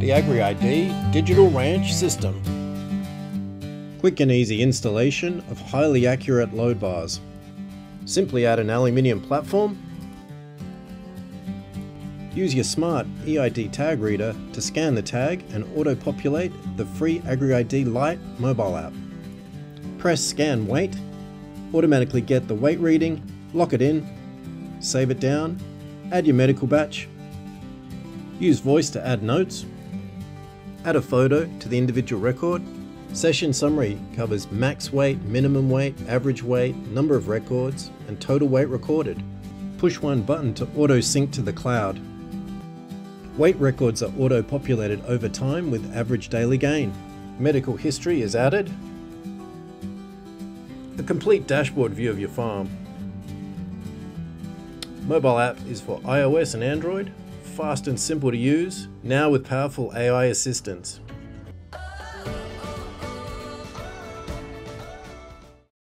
the AgriEID Digital Ranch System. Quick and easy installation of highly accurate load bars. Simply add an aluminium platform. Use your smart EID tag reader to scan the tag and auto-populate the free AgriEID Lite mobile app. Press Scan Weight, automatically get the weight reading, lock it in, save it down, add your medical batch, use voice to add notes, add a photo to the individual record. Session summary covers max weight, minimum weight, average weight, number of records, and total weight recorded. Push one button to auto sync to the cloud. Weight records are auto populated over time with average daily gain. Medical history is added. A complete dashboard view of your farm. Mobile app is for iOS and Android, fast and simple to use, now with powerful AI assistance.